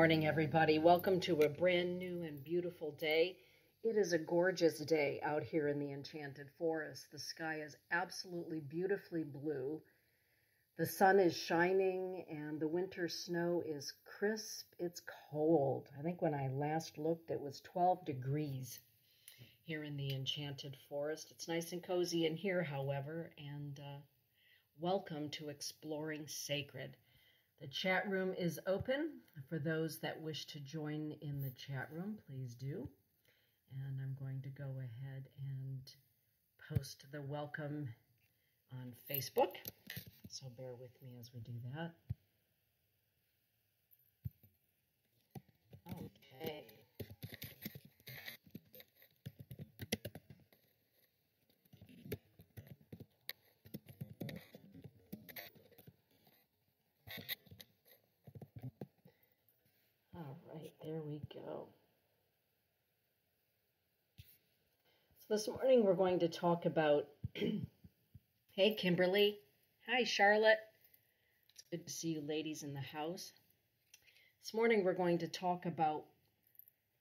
morning, everybody. Welcome to a brand new and beautiful day. It is a gorgeous day out here in the Enchanted Forest. The sky is absolutely beautifully blue. The sun is shining and the winter snow is crisp. It's cold. I think when I last looked, it was 12 degrees here in the Enchanted Forest. It's nice and cozy in here, however, and uh, welcome to Exploring Sacred. The chat room is open. For those that wish to join in the chat room, please do. And I'm going to go ahead and post the welcome on Facebook. So bear with me as we do that. Okay. right, there we go. So this morning we're going to talk about, hey, Kimberly. Hi, Charlotte. It's good to see you ladies in the house. This morning we're going to talk about,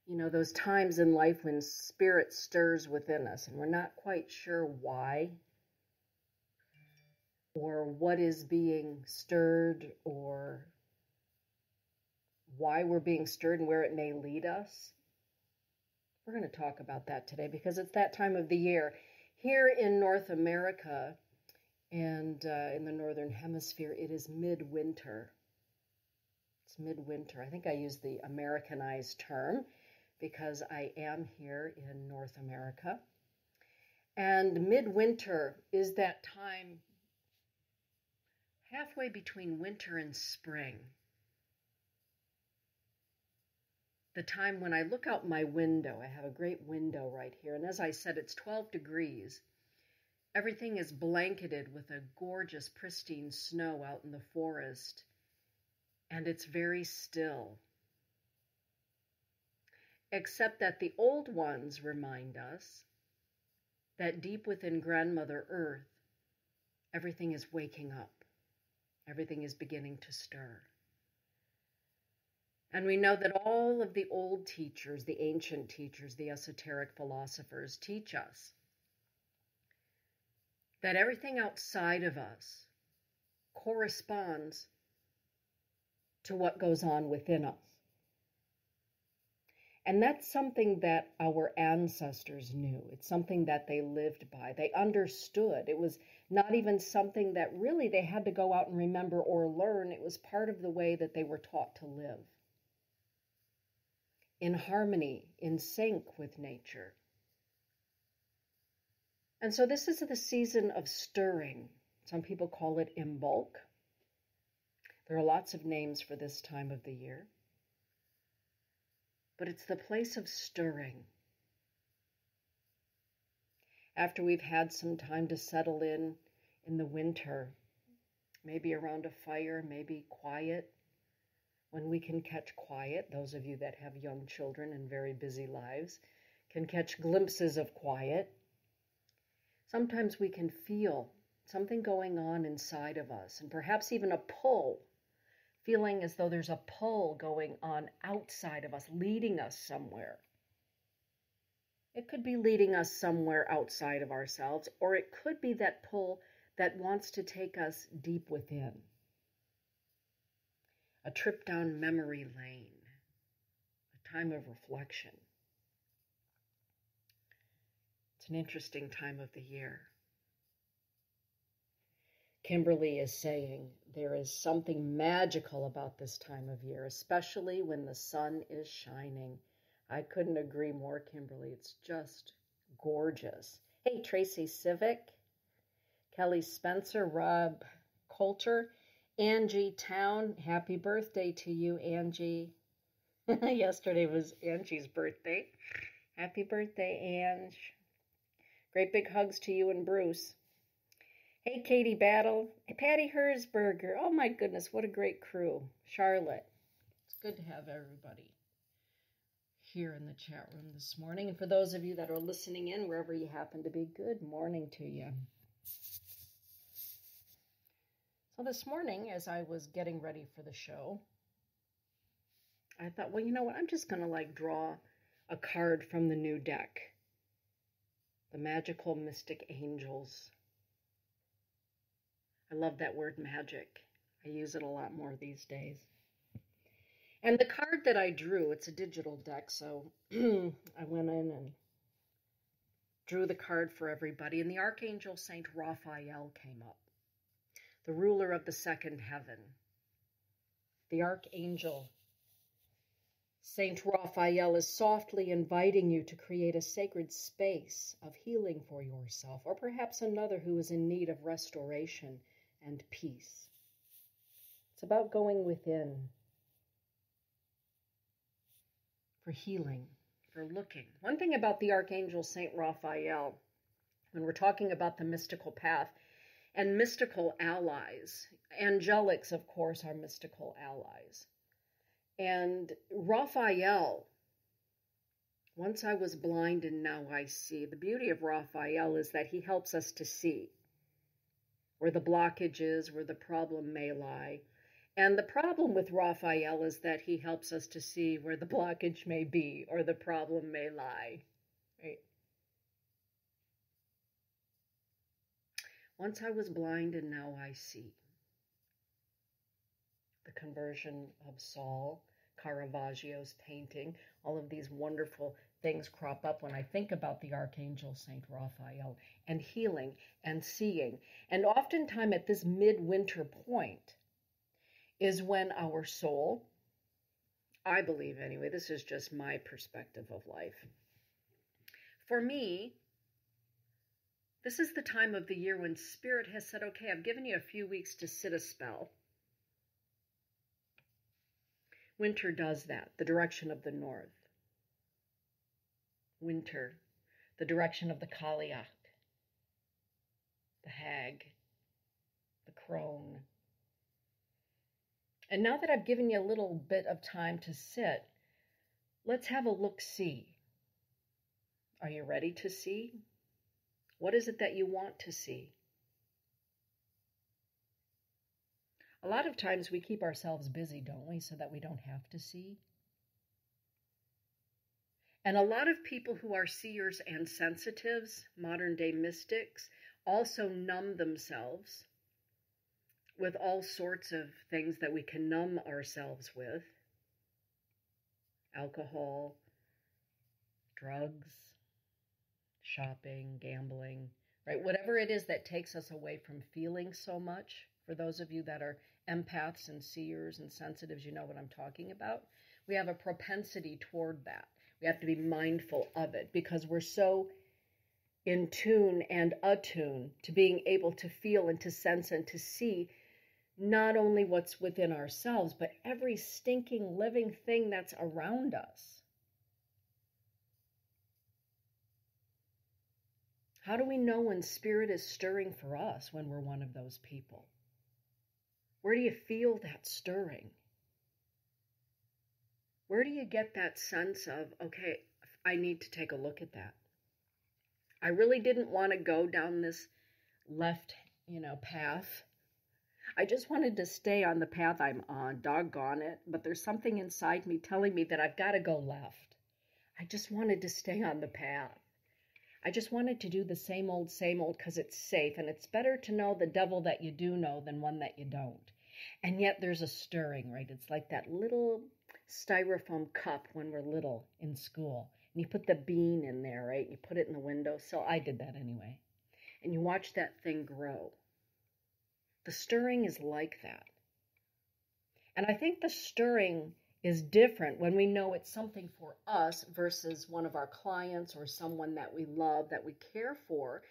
you know, those times in life when spirit stirs within us and we're not quite sure why or what is being stirred or why we're being stirred and where it may lead us. We're going to talk about that today because it's that time of the year. Here in North America and uh, in the Northern Hemisphere, it is midwinter. It's midwinter. I think I use the Americanized term because I am here in North America. And midwinter is that time halfway between winter and spring. The time when I look out my window, I have a great window right here, and as I said, it's 12 degrees. Everything is blanketed with a gorgeous, pristine snow out in the forest, and it's very still. Except that the old ones remind us that deep within Grandmother Earth, everything is waking up, everything is beginning to stir. And we know that all of the old teachers, the ancient teachers, the esoteric philosophers teach us that everything outside of us corresponds to what goes on within us. And that's something that our ancestors knew. It's something that they lived by. They understood. It was not even something that really they had to go out and remember or learn. It was part of the way that they were taught to live in harmony, in sync with nature. And so this is the season of stirring. Some people call it Imbolc. There are lots of names for this time of the year. But it's the place of stirring. After we've had some time to settle in in the winter, maybe around a fire, maybe quiet, when we can catch quiet, those of you that have young children and very busy lives can catch glimpses of quiet. Sometimes we can feel something going on inside of us, and perhaps even a pull, feeling as though there's a pull going on outside of us, leading us somewhere. It could be leading us somewhere outside of ourselves, or it could be that pull that wants to take us deep within a trip down memory lane, a time of reflection. It's an interesting time of the year. Kimberly is saying there is something magical about this time of year, especially when the sun is shining. I couldn't agree more, Kimberly. It's just gorgeous. Hey, Tracy Civic, Kelly Spencer, Rob Coulter, Angie Town, happy birthday to you, Angie. Yesterday was Angie's birthday. Happy birthday, Ange. Great big hugs to you and Bruce. Hey, Katie Battle. Hey, Patty Hersberger. Oh, my goodness, what a great crew. Charlotte. It's good to have everybody here in the chat room this morning. And for those of you that are listening in, wherever you happen to be, good morning to you. Well, this morning, as I was getting ready for the show, I thought, well, you know what? I'm just going to like draw a card from the new deck the magical mystic angels. I love that word magic. I use it a lot more these days. And the card that I drew, it's a digital deck, so I went in and drew the card for everybody, and the Archangel Saint Raphael came up, the ruler of the second heaven. The Archangel Saint Raphael is softly inviting you to create a sacred space of healing for yourself, or perhaps another who is in need of restoration and peace. It's about going within for healing, for looking. One thing about the Archangel Saint Raphael, when we're talking about the mystical path and mystical allies, angelics, of course, are mystical allies. And Raphael, once I was blind and now I see. The beauty of Raphael is that he helps us to see where the blockage is, where the problem may lie. And the problem with Raphael is that he helps us to see where the blockage may be or the problem may lie. Right? Once I was blind and now I see. The conversion of Saul, Caravaggio's painting, all of these wonderful things crop up when I think about the Archangel Saint Raphael and healing and seeing. And oftentimes at this midwinter point, is when our soul, I believe anyway, this is just my perspective of life. For me, this is the time of the year when Spirit has said, okay, I've given you a few weeks to sit a spell. Winter does that, the direction of the north. Winter, the direction of the Cailleach, the hag, the crone, and now that I've given you a little bit of time to sit, let's have a look see. Are you ready to see? What is it that you want to see? A lot of times we keep ourselves busy, don't we, so that we don't have to see? And a lot of people who are seers and sensitives, modern day mystics, also numb themselves with all sorts of things that we can numb ourselves with alcohol, drugs, shopping, gambling, right? Whatever it is that takes us away from feeling so much. For those of you that are empaths and seers and sensitives, you know what I'm talking about. We have a propensity toward that. We have to be mindful of it because we're so in tune and attune to being able to feel and to sense and to see not only what's within ourselves, but every stinking living thing that's around us. How do we know when spirit is stirring for us when we're one of those people? Where do you feel that stirring? Where do you get that sense of, okay, I need to take a look at that? I really didn't want to go down this left, you know, path I just wanted to stay on the path I'm on, doggone it, but there's something inside me telling me that I've got to go left. I just wanted to stay on the path. I just wanted to do the same old, same old because it's safe, and it's better to know the devil that you do know than one that you don't. And yet there's a stirring, right? It's like that little styrofoam cup when we're little in school. And you put the bean in there, right? You put it in the window. So I did that anyway. And you watch that thing grow. The stirring is like that. And I think the stirring is different when we know it's something for us versus one of our clients or someone that we love, that we care for,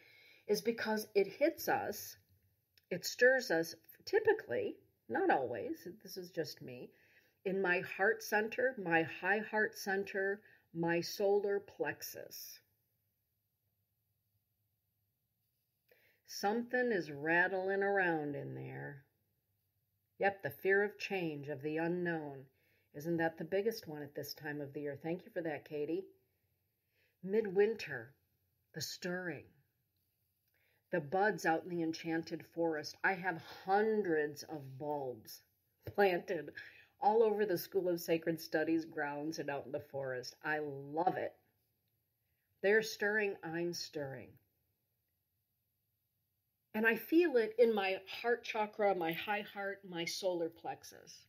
is because it hits us, it stirs us typically, not always, this is just me, in my heart center, my high heart center, my solar plexus. Something is rattling around in there. Yep, the fear of change, of the unknown. Isn't that the biggest one at this time of the year? Thank you for that, Katie. Midwinter, the stirring. The buds out in the enchanted forest. I have hundreds of bulbs planted all over the School of Sacred Studies grounds and out in the forest. I love it. They're stirring, I'm stirring. And I feel it in my heart chakra, my high heart, my solar plexus.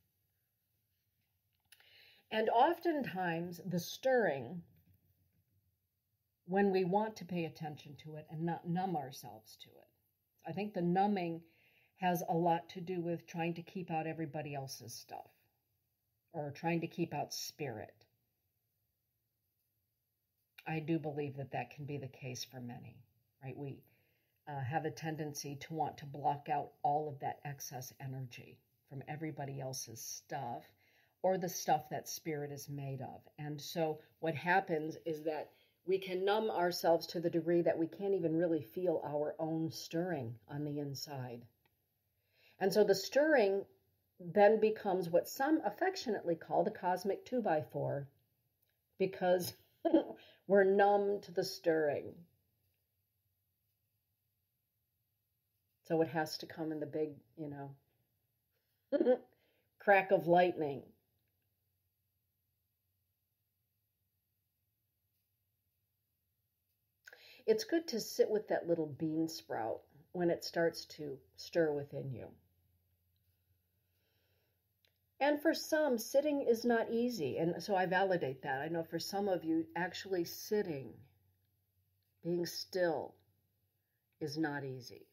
And oftentimes, the stirring, when we want to pay attention to it and not numb ourselves to it, I think the numbing has a lot to do with trying to keep out everybody else's stuff or trying to keep out spirit. I do believe that that can be the case for many, right? We uh, have a tendency to want to block out all of that excess energy from everybody else's stuff or the stuff that spirit is made of. And so what happens is that we can numb ourselves to the degree that we can't even really feel our own stirring on the inside. And so the stirring then becomes what some affectionately call the cosmic two by four because we're numb to the stirring. So it has to come in the big, you know, crack of lightning. It's good to sit with that little bean sprout when it starts to stir within you. And for some, sitting is not easy. And so I validate that. I know for some of you, actually sitting, being still, is not easy.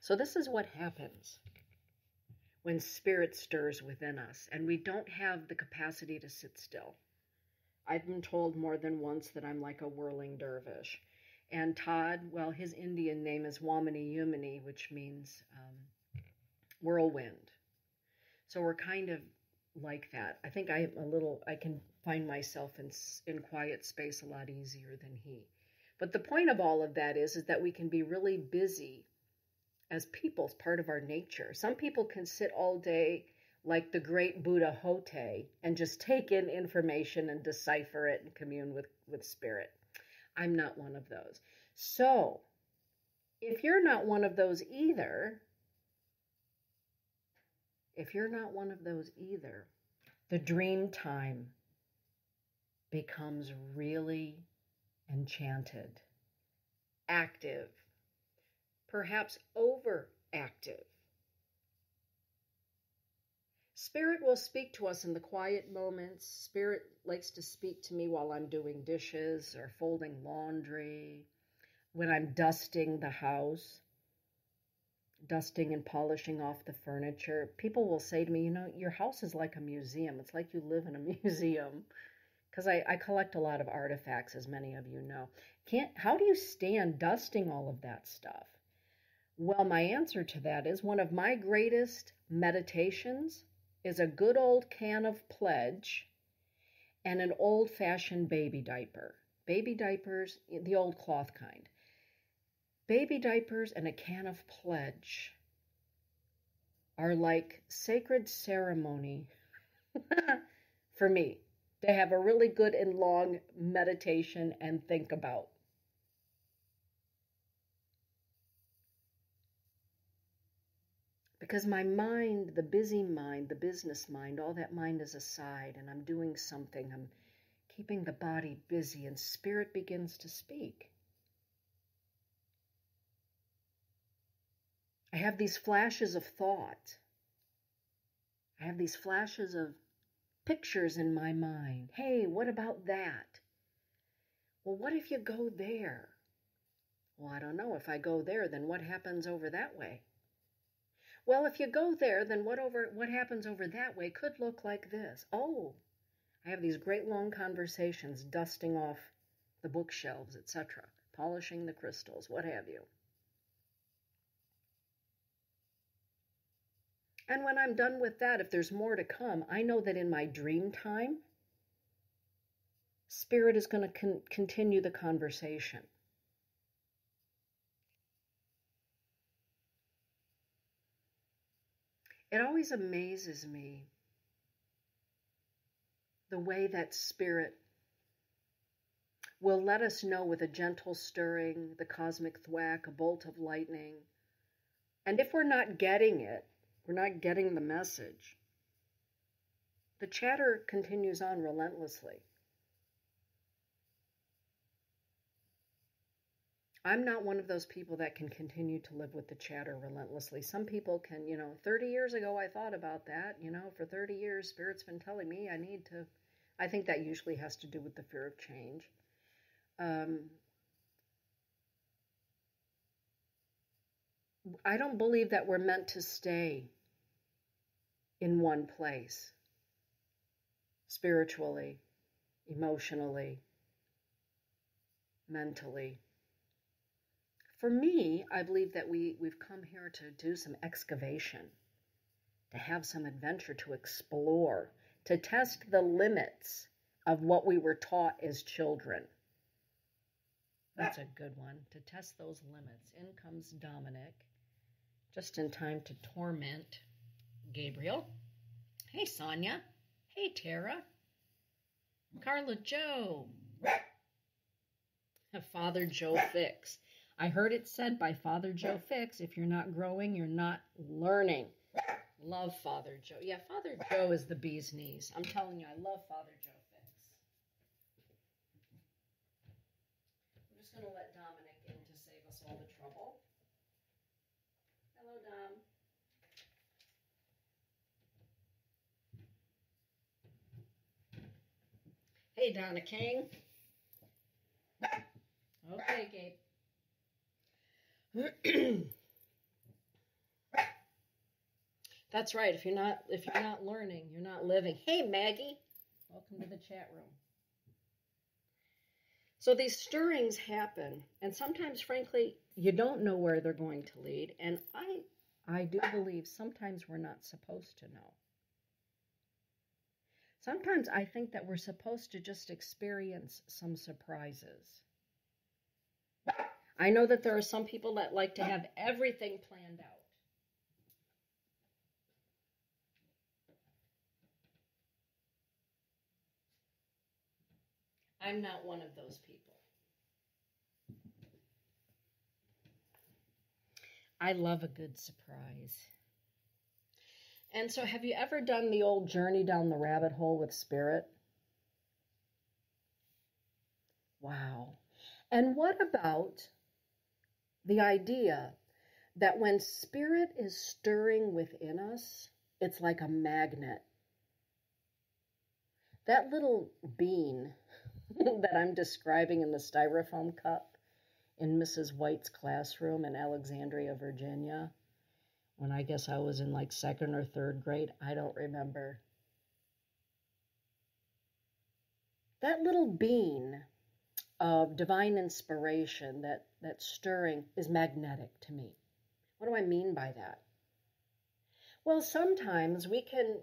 So, this is what happens when spirit stirs within us and we don't have the capacity to sit still. I've been told more than once that I'm like a whirling dervish. And Todd, well, his Indian name is Wamini Yumini, which means um, whirlwind. So we're kind of like that. I think I'm a little, I can find myself in, in quiet space a lot easier than he. But the point of all of that is, is that we can be really busy as people, part of our nature. Some people can sit all day like the great Buddha Hotei and just take in information and decipher it and commune with, with spirit. I'm not one of those. So, if you're not one of those either, if you're not one of those either, the dream time becomes really enchanted, active, perhaps overactive. Spirit will speak to us in the quiet moments. Spirit likes to speak to me while I'm doing dishes or folding laundry, when I'm dusting the house, dusting and polishing off the furniture. People will say to me, You know, your house is like a museum. It's like you live in a museum. Because I, I collect a lot of artifacts, as many of you know. Can't how do you stand dusting all of that stuff? Well, my answer to that is one of my greatest meditations is a good old can of pledge and an old fashioned baby diaper. Baby diapers, the old cloth kind. Baby diapers and a can of pledge are like sacred ceremony for me to have a really good and long meditation and think about. Because my mind, the busy mind, the business mind, all that mind is aside, and I'm doing something. I'm keeping the body busy, and spirit begins to speak. I have these flashes of thought. I have these flashes of pictures in my mind. Hey, what about that? Well, what if you go there? Well, I don't know. If I go there, then what happens over that way? Well, if you go there, then what over what happens over that way could look like this. Oh, I have these great long conversations, dusting off the bookshelves, etc., polishing the crystals, what have you. And when I'm done with that, if there's more to come, I know that in my dream time, Spirit is going to con- continue the conversation. It always amazes me the way that spirit will let us know with a gentle stirring, the cosmic thwack, a bolt of lightning, And if we're not getting it, we're not getting the message, the chatter continues on relentlessly. I'm not one of those people that can continue to live with the chatter relentlessly. Some people can, you know, 30 years ago I thought about that. You know, for 30 years, Spirit's been telling me I need to. I think that usually has to do with the fear of change. Um, I don't believe that we're meant to stay in one place spiritually, emotionally, mentally. For me, I believe that we, we've come here to do some excavation, to have some adventure, to explore, to test the limits of what we were taught as children. That's a good one, to test those limits. In comes Dominic, just in time to torment Gabriel. Hey, Sonia. Hey, Tara. Carla Jo. Father Joe Fix. I heard it said by Father Joe Fix if you're not growing, you're not learning. Love Father Joe. Yeah, Father Joe is the bee's knees. I'm telling you, I love Father Joe Fix. I'm just going to let Dominic in to save us all the trouble. Hello, Dom. Hey, Donna King. Okay, Gabe. That's right. If you're not if you're not learning, you're not living. Hey Maggie, welcome to the chat room. So these stirrings happen, and sometimes frankly, you don't know where they're going to lead, and I I do believe sometimes we're not supposed to know. Sometimes I think that we're supposed to just experience some surprises. I know that there are some people that like to have everything planned out. I'm not one of those people. I love a good surprise. And so, have you ever done the old journey down the rabbit hole with spirit? Wow. And what about the idea that when spirit is stirring within us, it's like a magnet. That little bean that I'm describing in the styrofoam cup in Mrs. White's classroom in Alexandria, Virginia, when I guess I was in like second or third grade, I don't remember. That little bean of divine inspiration, that, that stirring, is magnetic to me. What do I mean by that? Well, sometimes we can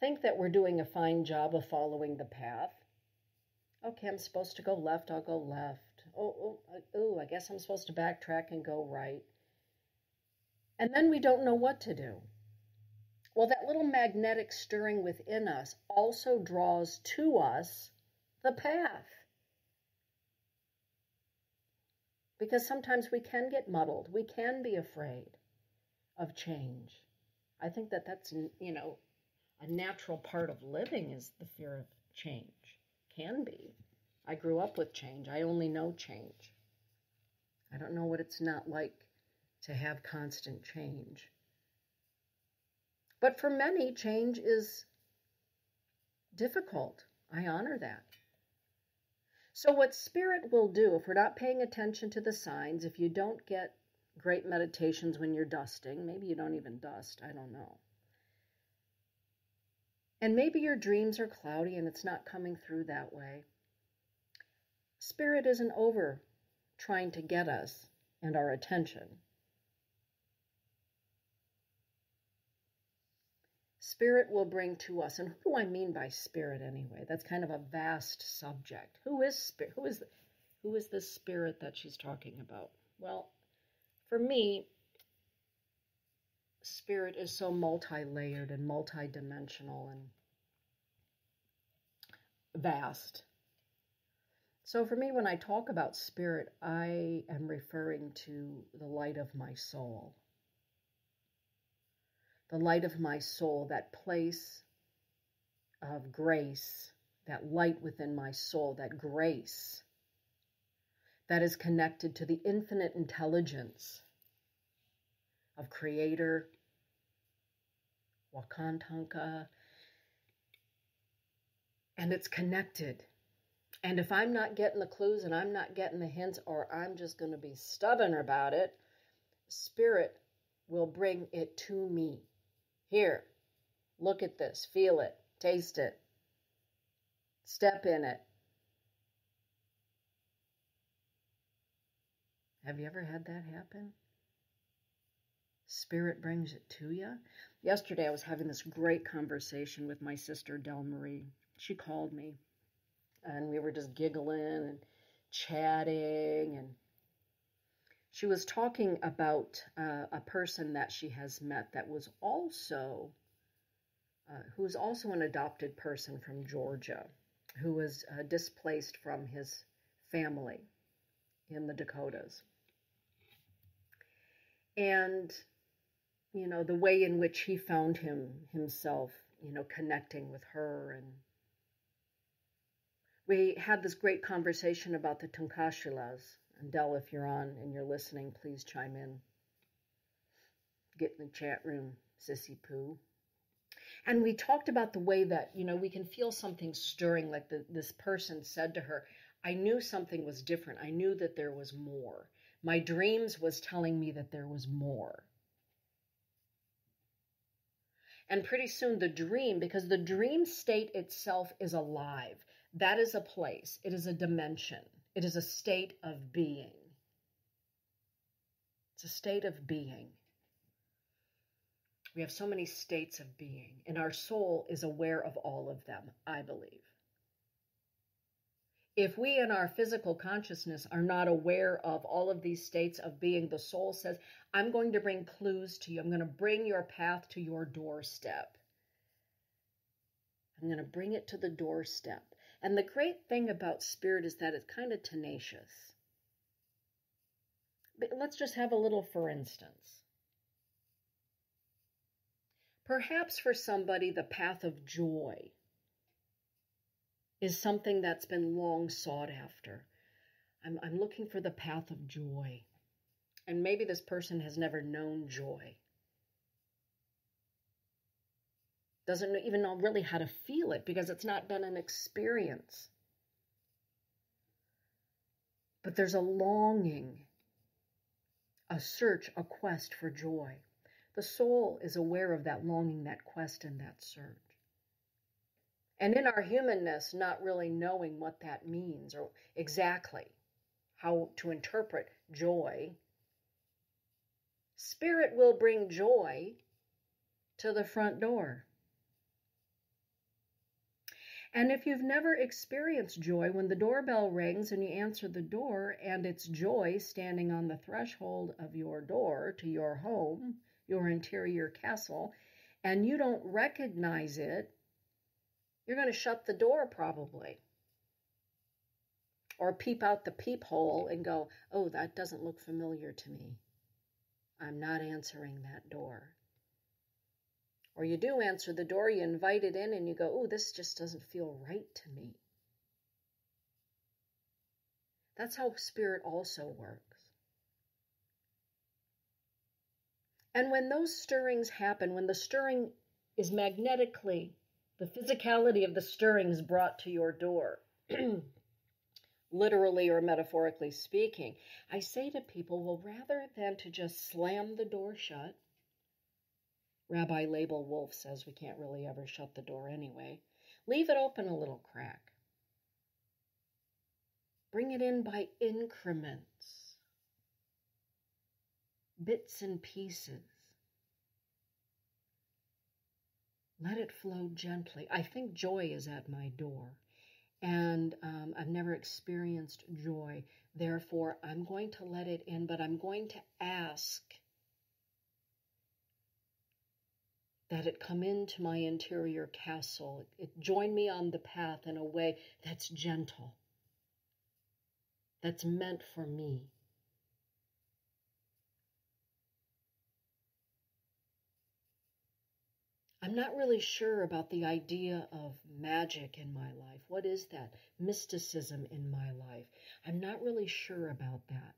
think that we're doing a fine job of following the path. Okay, I'm supposed to go left, I'll go left. Oh, oh, oh, I guess I'm supposed to backtrack and go right. And then we don't know what to do. Well, that little magnetic stirring within us also draws to us the path. Because sometimes we can get muddled. We can be afraid of change. I think that that's, you know, a natural part of living is the fear of change. Can be. I grew up with change. I only know change. I don't know what it's not like to have constant change. But for many, change is difficult. I honor that. So, what spirit will do, if we're not paying attention to the signs, if you don't get great meditations when you're dusting, maybe you don't even dust, I don't know. And maybe your dreams are cloudy and it's not coming through that way. Spirit isn't over trying to get us and our attention. Spirit will bring to us. And who do I mean by spirit anyway? That's kind of a vast subject. Who is spirit? Who is who is the spirit that she's talking about? Well, for me, spirit is so multi-layered and multi-dimensional and vast. So, for me, when I talk about spirit, I am referring to the light of my soul. The light of my soul, that place of grace, that light within my soul, that grace that is connected to the infinite intelligence of Creator, Wakantanka, and it's connected and if I'm not getting the clues and I'm not getting the hints, or I'm just going to be stubborn about it, Spirit will bring it to me. Here, look at this, feel it, taste it, step in it. Have you ever had that happen? Spirit brings it to you. Yesterday, I was having this great conversation with my sister, Del Marie. She called me and we were just giggling and chatting and she was talking about uh, a person that she has met that was also uh, who was also an adopted person from Georgia who was uh, displaced from his family in the Dakotas. And you know the way in which he found him himself, you know, connecting with her and we had this great conversation about the Tunkashilas. And Del, if you're on and you're listening, please chime in. Get in the chat room, Sissy Poo. And we talked about the way that, you know, we can feel something stirring, like the, this person said to her, I knew something was different. I knew that there was more. My dreams was telling me that there was more. And pretty soon the dream, because the dream state itself is alive. That is a place, it is a dimension, it is a state of being. It's a state of being. We have so many states of being, and our soul is aware of all of them, I believe. If we in our physical consciousness are not aware of all of these states of being, the soul says, I'm going to bring clues to you. I'm going to bring your path to your doorstep. I'm going to bring it to the doorstep. And the great thing about spirit is that it's kind of tenacious. But let's just have a little for instance. Perhaps for somebody, the path of joy is something that's been long sought after. I'm, I'm looking for the path of joy. And maybe this person has never known joy. Doesn't even know really how to feel it because it's not been an experience. But there's a longing, a search, a quest for joy. The soul is aware of that longing, that quest, and that search. And in our humanness, not really knowing what that means or exactly how to interpret joy, Spirit will bring joy to the front door. And if you've never experienced joy, when the doorbell rings and you answer the door, and it's joy standing on the threshold of your door to your home, your interior castle, and you don't recognize it, you're going to shut the door probably. Or peep out the peephole and go, oh, that doesn't look familiar to me. I'm not answering that door. Or you do answer the door, you invite it in, and you go, oh, this just doesn't feel right to me. That's how spirit also works. And when those stirrings happen, when the stirring is magnetically, the physicality of the stirring is brought to your door, literally or metaphorically speaking, I say to people, well, rather than to just slam the door shut, Rabbi Laibl Wolf says we can't really ever shut the door anyway. Leave it open a little crack. Bring it in by increments, bits and pieces. Let it flow gently. I think joy is at my door, and um, I've never experienced joy. Therefore, I'm going to let it in, but I'm going to ask that it come into my interior castle. It, join me on the path in a way that's gentle. that's meant for me. I'm not really sure about the idea of magic in my life. What is that? Mysticism in my life. I'm not really sure about that.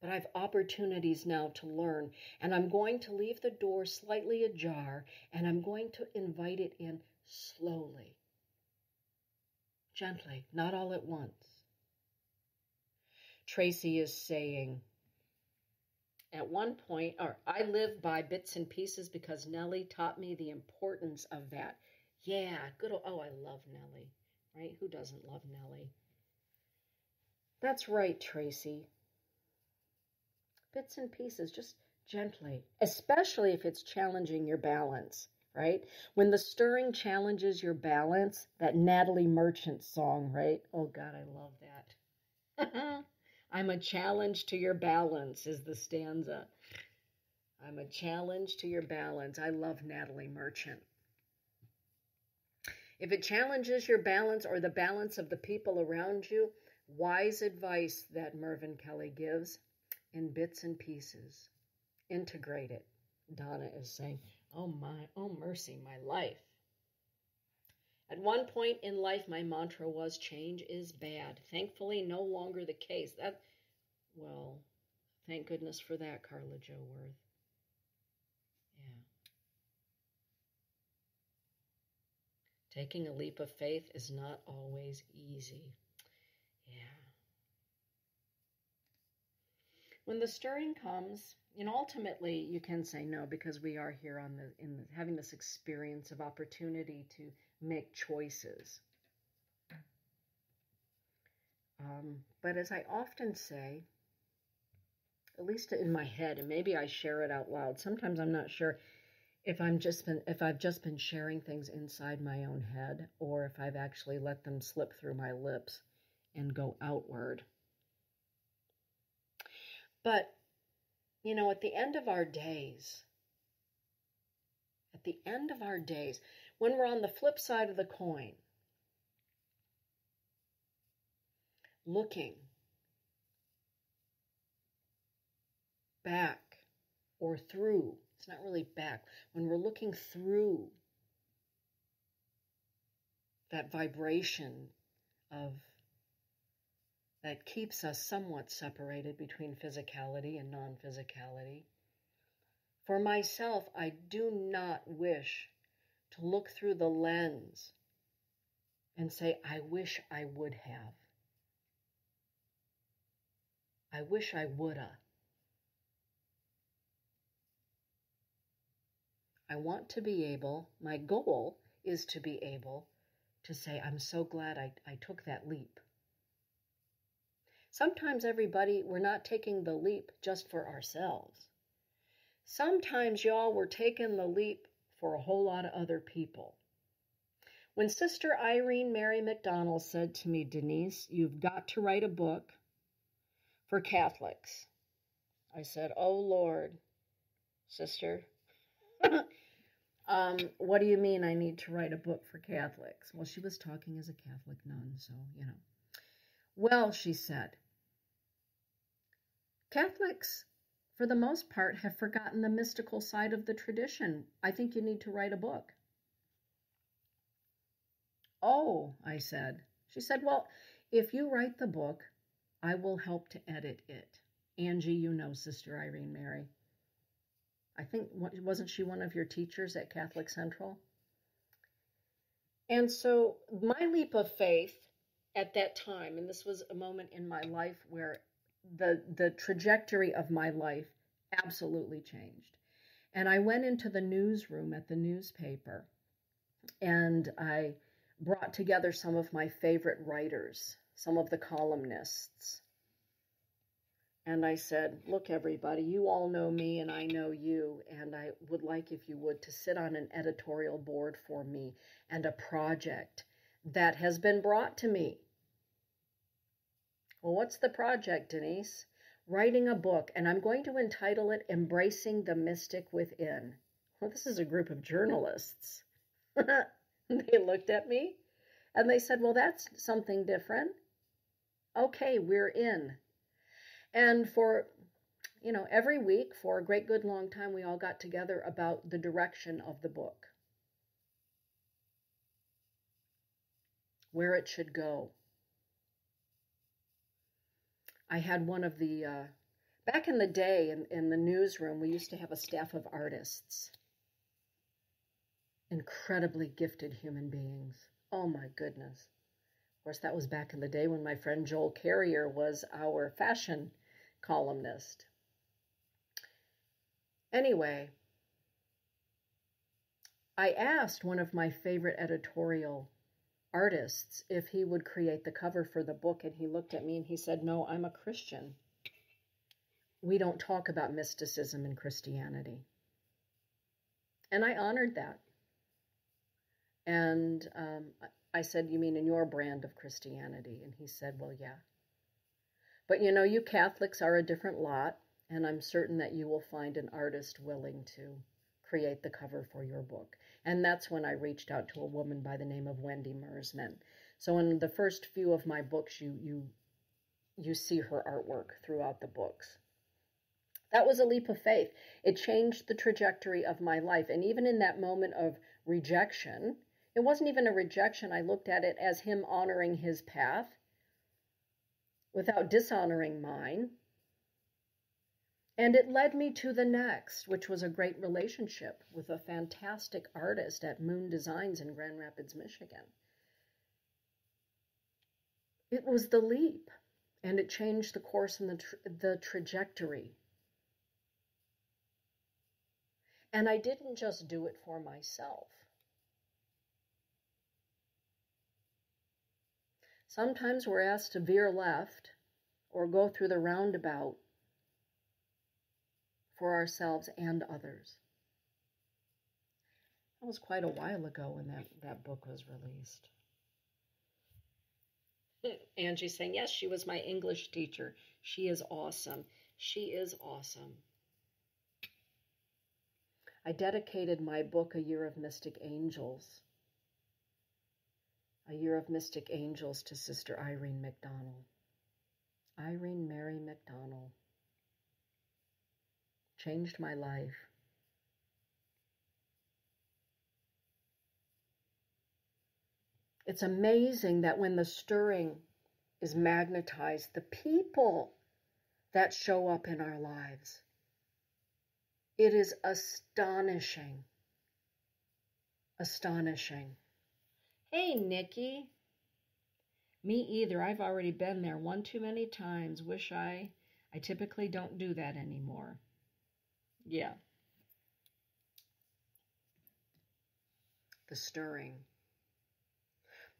But I have opportunities now to learn, and I'm going to leave the door slightly ajar, and I'm going to invite it in slowly, gently, not all at once. Tracy is saying, at one point, or I live by bits and pieces because Nellie taught me the importance of that. Yeah, good. Old, oh, I love Nellie, right? Who doesn't love Nellie? That's right, Tracy. Bits and pieces, just gently, especially if it's challenging your balance, right? When the stirring challenges your balance, that Natalie Merchant song, right? Oh, God, I love that. I'm a challenge to your balance, is the stanza. I'm a challenge to your balance. I love Natalie Merchant. If it challenges your balance or the balance of the people around you, wise advice that Mervyn Kelly gives in bits and pieces. Integrate it. Donna is saying, Oh my, oh mercy, my life. At one point in life, my mantra was change is bad. Thankfully, no longer the case. That, well, thank goodness for that, Carla Jo Worth. Yeah. Taking a leap of faith is not always easy. Yeah. When the stirring comes, and ultimately you can say no because we are here on the in the, having this experience of opportunity to make choices. Um, but as I often say, at least in my head, and maybe I share it out loud. Sometimes I'm not sure if I'm just been if I've just been sharing things inside my own head, or if I've actually let them slip through my lips and go outward. But you know, at the end of our days, at the end of our days, when we're on the flip side of the coin, looking back or through, it's not really back, when we're looking through that vibration of that keeps us somewhat separated between physicality and non physicality. For myself, I do not wish to look through the lens and say, I wish I would have. I wish I woulda. I want to be able, my goal is to be able to say, I'm so glad I, I took that leap. Sometimes, everybody, we're not taking the leap just for ourselves. Sometimes, y'all, we're taking the leap for a whole lot of other people. When Sister Irene Mary McDonald said to me, Denise, you've got to write a book for Catholics, I said, Oh Lord, Sister, um, what do you mean I need to write a book for Catholics? Well, she was talking as a Catholic nun, so, you know. Well, she said, Catholics for the most part, have forgotten the mystical side of the tradition. I think you need to write a book. Oh, I said. She said, Well, if you write the book, I will help to edit it. Angie, you know Sister Irene Mary. I think, wasn't she one of your teachers at Catholic Central? And so my leap of faith at that time, and this was a moment in my life where the the trajectory of my life absolutely changed. And I went into the newsroom at the newspaper and I brought together some of my favorite writers, some of the columnists. And I said, Look, everybody, you all know me and I know you. And I would like, if you would, to sit on an editorial board for me and a project that has been brought to me well, what's the project, Denise? Writing a book, and I'm going to entitle it Embracing the Mystic Within. Well, this is a group of journalists. they looked at me and they said, Well, that's something different. Okay, we're in. And for, you know, every week for a great good long time, we all got together about the direction of the book, where it should go. I had one of the, uh, back in the day in, in the newsroom, we used to have a staff of artists, incredibly gifted human beings. Oh my goodness. Of course, that was back in the day when my friend Joel Carrier was our fashion columnist. Anyway, I asked one of my favorite editorial artists if he would create the cover for the book, and he looked at me and he said, No, I'm a Christian. We don't talk about mysticism in Christianity. And I honored that. And um, I said, You mean in your brand of Christianity? And he said, Well, yeah. But you know, you Catholics are a different lot, and I'm certain that you will find an artist willing to create the cover for your book. And that's when I reached out to a woman by the name of Wendy Mersman. So in the first few of my books, you you you see her artwork throughout the books. That was a leap of faith. It changed the trajectory of my life. And even in that moment of rejection, it wasn't even a rejection. I looked at it as him honoring his path without dishonoring mine. And it led me to the next, which was a great relationship with a fantastic artist at Moon Designs in Grand Rapids, Michigan. It was the leap, and it changed the course and the, tra- the trajectory. And I didn't just do it for myself. Sometimes we're asked to veer left or go through the roundabout for ourselves and others. That was quite a while ago when that, that book was released. Angie's saying, Yes, she was my English teacher. She is awesome. She is awesome. I dedicated my book, A Year of Mystic Angels, A Year of Mystic Angels, to Sister Irene McDonald. Irene Mary McDonald changed my life. It's amazing that when the stirring is magnetized, the people that show up in our lives, it is astonishing. Astonishing. Hey, Nikki. Me either. I've already been there one too many times. Wish I. I typically don't do that anymore. Yeah. The stirring.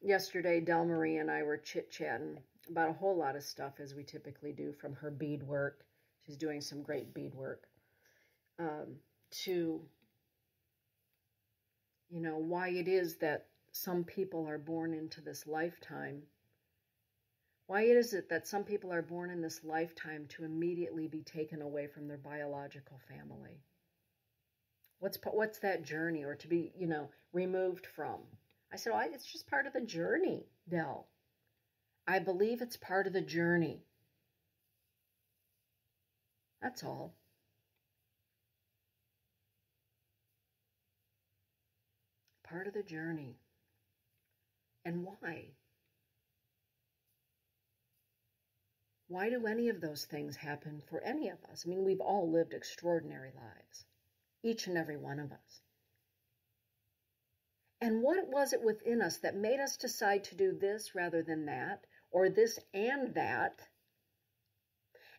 Yesterday, Del Marie and I were chit chatting about a whole lot of stuff as we typically do from her beadwork. She's doing some great beadwork. Um, to, you know, why it is that some people are born into this lifetime. Why is it that some people are born in this lifetime to immediately be taken away from their biological family? What's what's that journey, or to be, you know, removed from? I said, well, it's just part of the journey, Del. I believe it's part of the journey. That's all. Part of the journey. And why? Why do any of those things happen for any of us? I mean, we've all lived extraordinary lives, each and every one of us. And what was it within us that made us decide to do this rather than that, or this and that?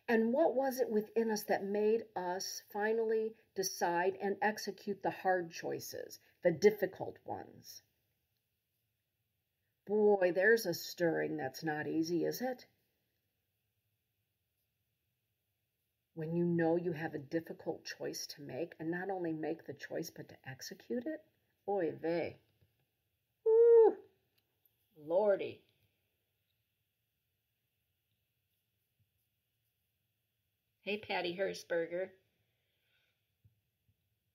And what was it within us that made us finally decide and execute the hard choices, the difficult ones? Boy, there's a stirring that's not easy, is it? When you know you have a difficult choice to make, and not only make the choice, but to execute it, oy vey. Woo! Lordy. Hey, Patty Hersberger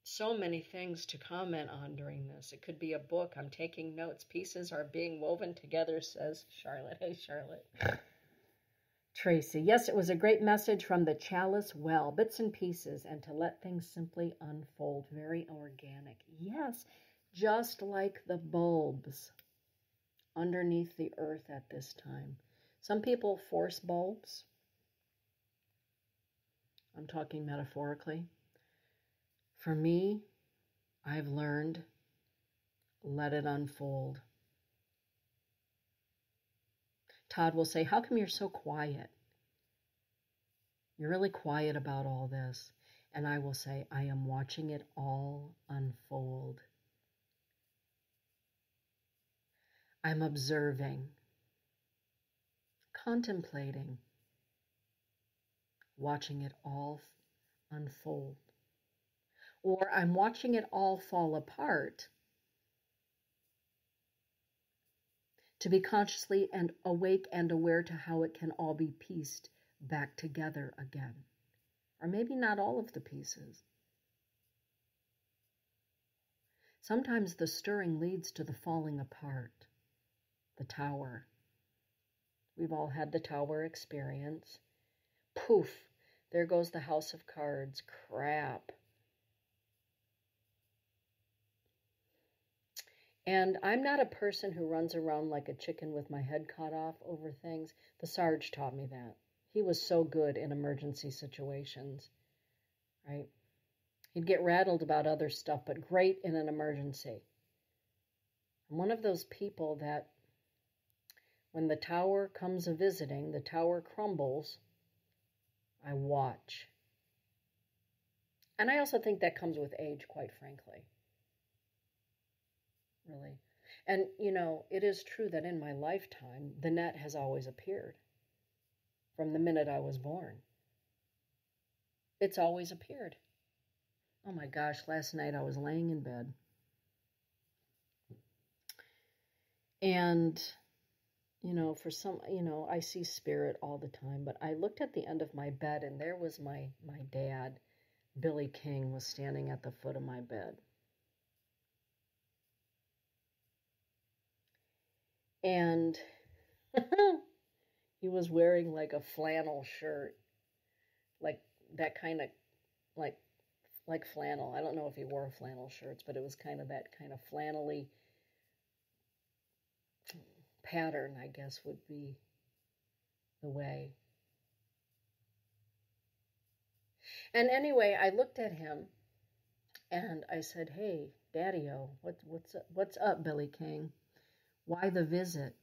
so many things to comment on during this. It could be a book. I'm taking notes. Pieces are being woven together, says Charlotte. Hey, Charlotte. Tracy, yes, it was a great message from the chalice well, bits and pieces, and to let things simply unfold. Very organic. Yes, just like the bulbs underneath the earth at this time. Some people force bulbs. I'm talking metaphorically. For me, I've learned let it unfold. Todd will say, How come you're so quiet? You're really quiet about all this. And I will say, I am watching it all unfold. I'm observing, contemplating, watching it all unfold. Or I'm watching it all fall apart to be consciously and awake and aware to how it can all be pieced back together again. Or maybe not all of the pieces. Sometimes the stirring leads to the falling apart the tower. We've all had the tower experience. Poof, there goes the house of cards. Crap. And I'm not a person who runs around like a chicken with my head cut off over things. The Sarge taught me that. He was so good in emergency situations, right? He'd get rattled about other stuff, but great in an emergency. I'm one of those people that when the tower comes a visiting, the tower crumbles, I watch. And I also think that comes with age, quite frankly. Really. And, you know, it is true that in my lifetime, the net has always appeared from the minute I was born. It's always appeared. Oh my gosh, last night I was laying in bed. And you know, for some, you know, I see spirit all the time, but I looked at the end of my bed and there was my my dad, Billy King was standing at the foot of my bed. And he was wearing like a flannel shirt. Like that kind of like like flannel. I don't know if he wore flannel shirts, but it was kind of that kind of flannelly pattern, I guess, would be the way. And anyway, I looked at him and I said, "Hey, Daddy-O, what, what's up, what's up, Billy King? Why the visit?"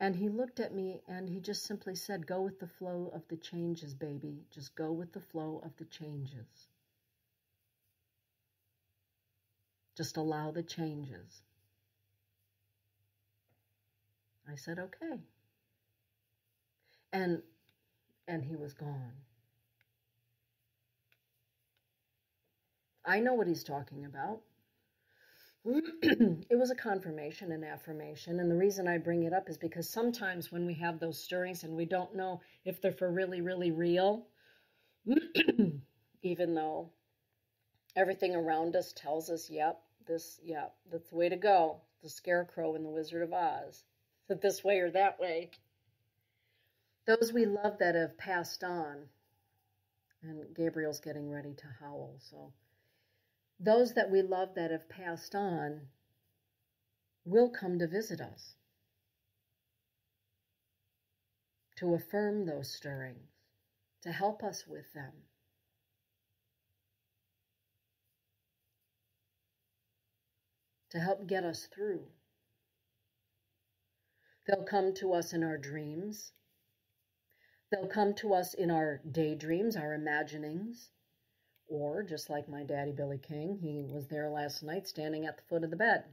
And he looked at me and he just simply said, "Go with the flow of the changes, baby. Just go with the flow of the changes. Just allow the changes." I said, okay. And and he was gone. I know what he's talking about. it was a confirmation and affirmation. And the reason I bring it up is because sometimes when we have those stirrings and we don't know if they're for really, really real, even though everything around us tells us, yep, this, yep, that's the way to go. The scarecrow in the Wizard of Oz that this way or that way. Those we love that have passed on, and Gabriel's getting ready to howl, so those that we love that have passed on will come to visit us to affirm those stirrings, to help us with them. To help get us through. They'll come to us in our dreams. They'll come to us in our daydreams, our imaginings. Or, just like my daddy Billy King, he was there last night standing at the foot of the bed.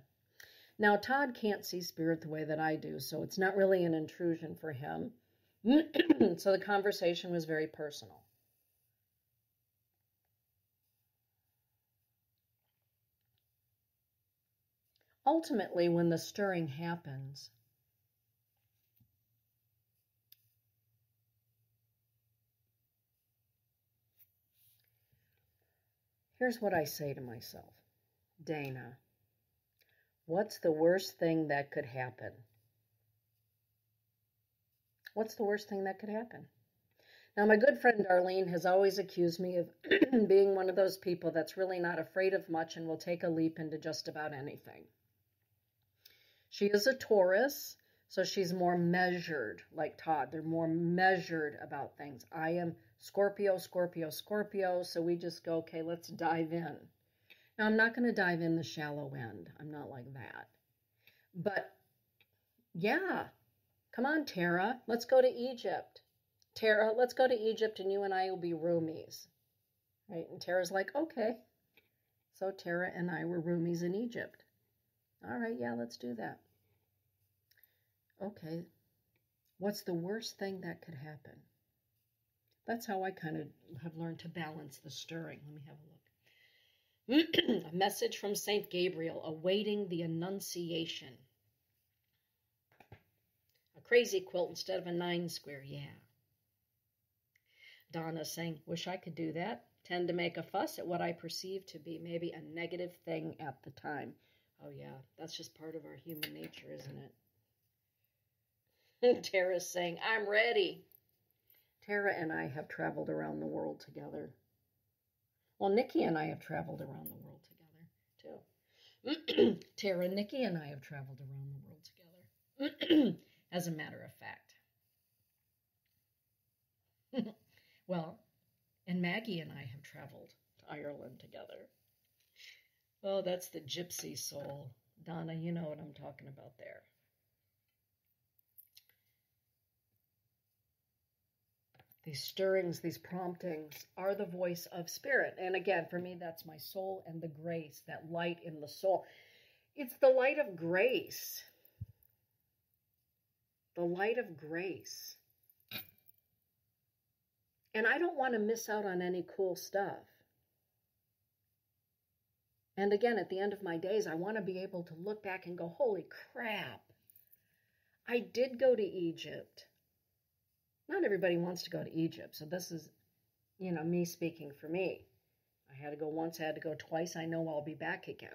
Now, Todd can't see spirit the way that I do, so it's not really an intrusion for him. so the conversation was very personal. Ultimately, when the stirring happens, Here's what I say to myself Dana, what's the worst thing that could happen? What's the worst thing that could happen? Now, my good friend Darlene has always accused me of being one of those people that's really not afraid of much and will take a leap into just about anything. She is a Taurus, so she's more measured, like Todd. They're more measured about things. I am Scorpio, Scorpio, Scorpio, so we just go, okay, let's dive in. Now, I'm not going to dive in the shallow end. I'm not like that. But yeah, come on, Tara, let's go to Egypt. Tara, let's go to Egypt and you and I will be roomies. Right? And Tara's like, okay. So Tara and I were roomies in Egypt. All right, yeah, let's do that. Okay, what's the worst thing that could happen? That's how I kind of have learned to balance the stirring. Let me have a look. a message from St. Gabriel awaiting the Annunciation. A crazy quilt instead of a nine square, yeah. Donna saying, Wish I could do that. Tend to make a fuss at what I perceive to be maybe a negative thing at the time. Oh, yeah, that's just part of our human nature, isn't it? Tara's saying, I'm ready. Tara and I have traveled around the world together. Well, Nikki and I have traveled around the world together, too. Tara, Nikki, and I have traveled around the world together, as a matter of fact. Well, and Maggie and I have traveled to Ireland together. Oh, that's the gypsy soul. Donna, you know what I'm talking about there. These stirrings, these promptings are the voice of spirit. And again, for me, that's my soul and the grace, that light in the soul. It's the light of grace. The light of grace. And I don't want to miss out on any cool stuff. And again, at the end of my days, I want to be able to look back and go, holy crap, I did go to Egypt. Not everybody wants to go to Egypt. So this is, you know, me speaking for me. I had to go once, I had to go twice. I know I'll be back again.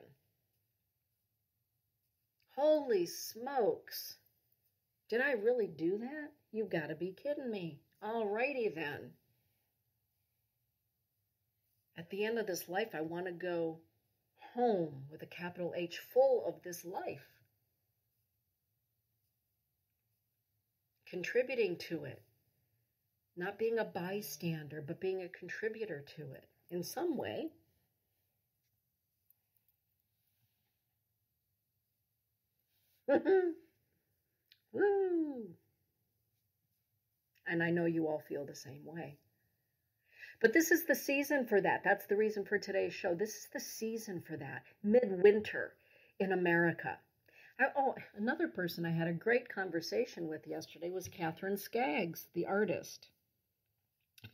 Holy smokes. Did I really do that? You've got to be kidding me. Alrighty then at the end of this life, I want to go home with a capital H, full of this life, contributing to it, not being a bystander, but being a contributor to it in some way. Woo! And I know you all feel the same way. But this is the season for that. That's the reason for today's show. This is the season for that. Midwinter in America. I, oh, another person I had a great conversation with yesterday was Catherine Skaggs, the artist.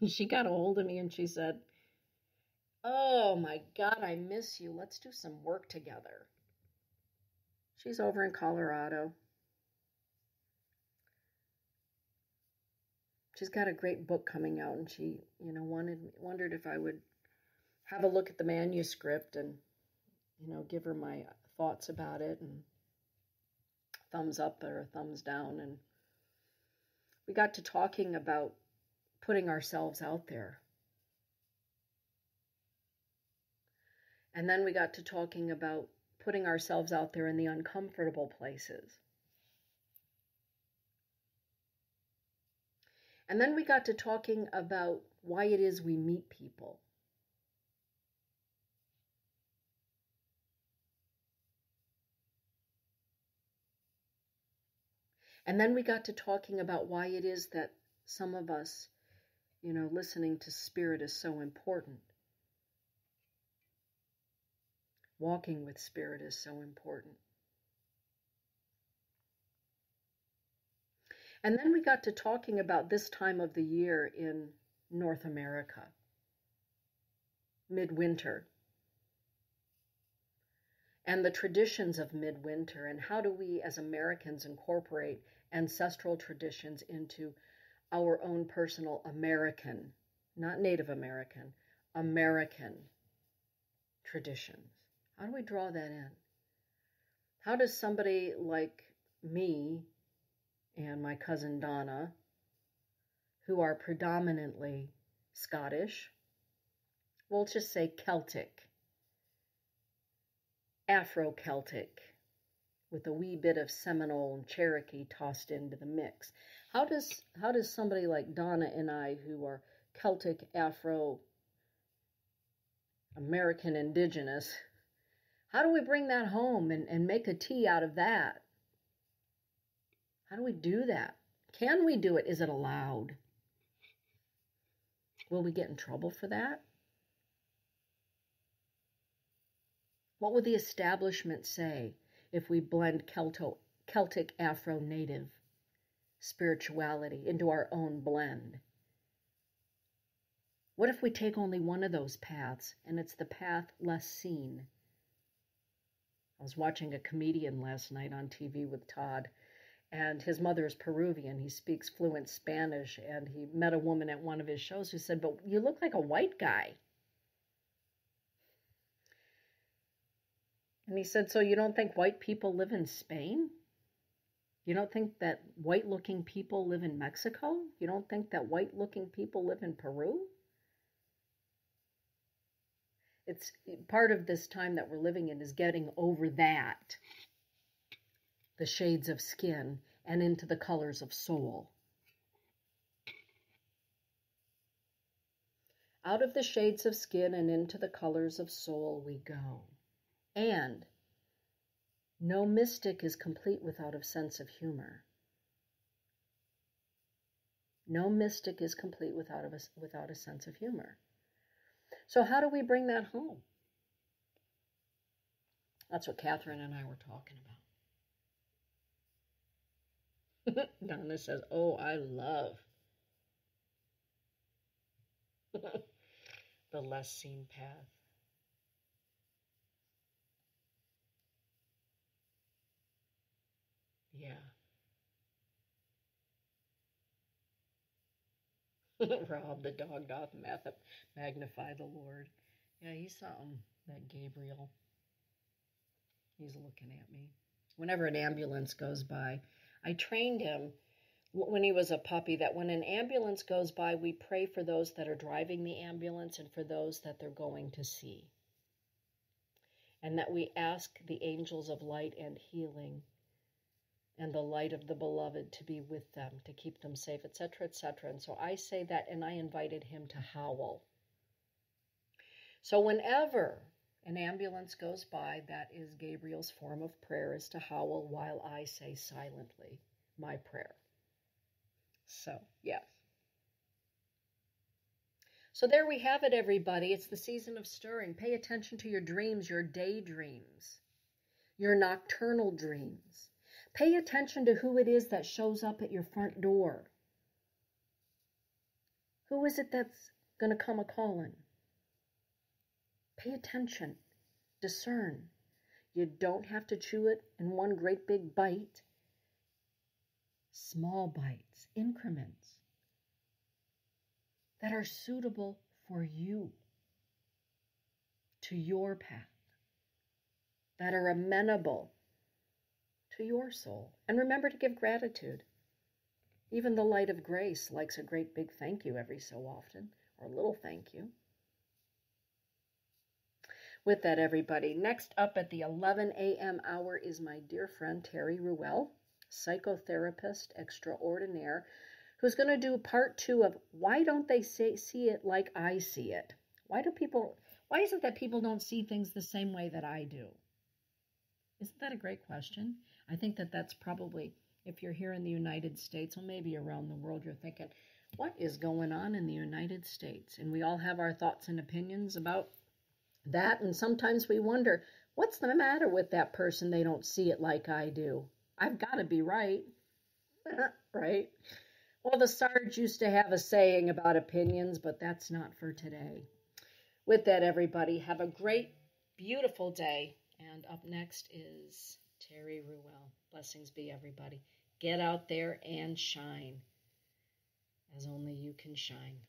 She got a hold of me and she said, Oh my God, I miss you. Let's do some work together. She's over in Colorado. she's got a great book coming out and she you know wanted wondered if i would have a look at the manuscript and you know give her my thoughts about it and thumbs up or thumbs down and we got to talking about putting ourselves out there and then we got to talking about putting ourselves out there in the uncomfortable places And then we got to talking about why it is we meet people. And then we got to talking about why it is that some of us, you know, listening to spirit is so important. Walking with spirit is so important. And then we got to talking about this time of the year in North America, midwinter, and the traditions of midwinter, and how do we as Americans incorporate ancestral traditions into our own personal American, not Native American, American traditions. How do we draw that in? How does somebody like me and my cousin Donna, who are predominantly Scottish, we'll just say Celtic, Afro Celtic, with a wee bit of Seminole and Cherokee tossed into the mix. How does how does somebody like Donna and I, who are Celtic, Afro, American Indigenous, how do we bring that home and, and make a tea out of that? How do we do that? Can we do it? Is it allowed? Will we get in trouble for that? What would the establishment say if we blend Celto, Celtic Afro Native spirituality into our own blend? What if we take only one of those paths and it's the path less seen? I was watching a comedian last night on TV with Todd, and his mother is Peruvian. He speaks fluent Spanish, and he met a woman at one of his shows who said, But you look like a white guy. And he said, So you don't think white people live in Spain? You don't think that white looking people live in Mexico? You don't think that white looking people live in Peru? It's part of this time that we're living in is getting over that, the shades of skin, and into the colors of soul. Out of the shades of skin and into the colors of soul we go. And no mystic is complete without a sense of humor. No mystic is complete without a, without a sense of humor. So, how do we bring that home? That's what Catherine and I were talking about. Donna says, Oh, I love the less seen path. Yeah. Rob the dog doth magnify the Lord. Yeah, he's something, um, that Gabriel. He's looking at me. Whenever an ambulance goes by, I trained him when he was a puppy that when an ambulance goes by, we pray for those that are driving the ambulance and for those that they're going to see. And that we ask the angels of light and healing and the light of the beloved to be with them, to keep them safe, etc., etc. And so I say that, and I invited him to howl. So whenever an ambulance goes by, that is Gabriel's form of prayer, is to howl while I say silently my prayer. So, yes. So there we have it, everybody. It's the season of stirring. Pay attention to your dreams, your daydreams, your nocturnal dreams. Pay attention to who it is that shows up at your front door. Who is it that's going to come a calling? Pay attention, discern. You don't have to chew it in one great big bite. Small bites, increments that are suitable for you, to your path, that are amenable to your soul. And remember to give gratitude. Even the light of grace likes a great big thank you every so often, or a little thank you. With that, everybody, next up at the 11 a.m. hour is my dear friend Terry Ruel, psychotherapist extraordinaire, who's going to do part two of why don't they say, see it like I see it? Why do people, why is it that people don't see things the same way that I do? Isn't that a great question? I think that that's probably, if you're here in the United States, or maybe around the world, you're thinking, what is going on in the United States? And we all have our thoughts and opinions about that. And sometimes we wonder, what's the matter with that person? They don't see it like I do. I've got to be right. right? Well, the Sarge used to have a saying about opinions, but that's not for today. With that, everybody, have a great, beautiful day. And up next is Terry Ruel. Blessings be everybody. Get out there and shine as only you can shine.